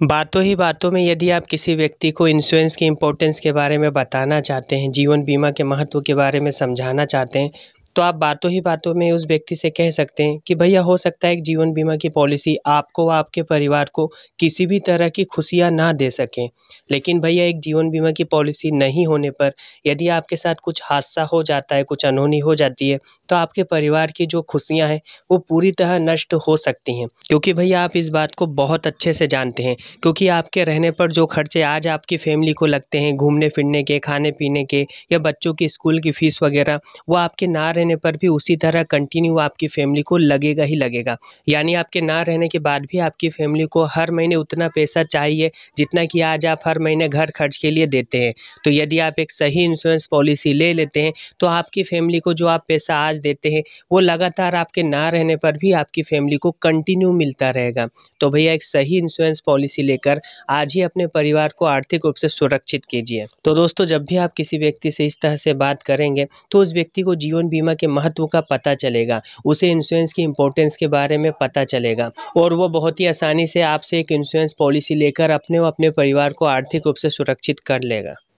बातों ही बातों में यदि आप किसी व्यक्ति को इंश्योरेंस की इम्पोर्टेंस के बारे में बताना चाहते हैं, जीवन बीमा के महत्व के बारे में समझाना चाहते हैं तो आप बातों ही बातों में उस व्यक्ति से कह सकते हैं कि भैया, हो सकता है एक जीवन बीमा की पॉलिसी आपको आपके परिवार को किसी भी तरह की खुशियाँ ना दे सकें। लेकिन भैया, एक जीवन बीमा की पॉलिसी नहीं होने पर यदि आपके साथ कुछ हादसा हो जाता है, कुछ अनहोनी हो जाती है तो आपके परिवार की जो खुशियाँ हैं, वो पूरी तरह नष्ट हो सकती हैं। क्योंकि भैया, आप इस बात को बहुत अच्छे से जानते हैं, क्योंकि आपके रहने पर जो खर्चे आज आपकी फैमिली को लगते हैं, घूमने फिरने के, खाने पीने के या बच्चों की स्कूल की फ़ीस वगैरह, वो आपके ना रहने पर भी उसी तरह कंटिन्यू आपकी फैमिली को लगेगा ही लगेगा। यानी आपके ना रहने के बाद भी आपकी फैमिली को हर महीने उतना पैसा चाहिए जितना कि आज आप हर महीने घर खर्च के लिए देते हैं। तो यदि आप एक सही इंश्योरेंस पॉलिसी ले लेते हैं तो आपकी फैमिली को जो आप पैसा आज देते हैं, वो लगातार आपके ना रहने पर भी आपकी फैमिली को कंटिन्यू मिलता रहेगा। तो भैया एक सही इंश्योरेंस पॉलिसी लेकर आज ही अपने परिवार को आर्थिक रूप से सुरक्षित कीजिए। तो दोस्तों, जब भी आप किसी व्यक्ति से इस तरह से बात करेंगे तो उस व्यक्ति को जीवन बीमा के महत्व का पता चलेगा, उसे इंश्योरेंस की इंपॉर्टेंस के बारे में पता चलेगा। और वो बहुत ही आसानी से आपसे एक इंश्योरेंस पॉलिसी लेकर अपने व अपने परिवार को आर्थिक रूप से सुरक्षित कर लेगा।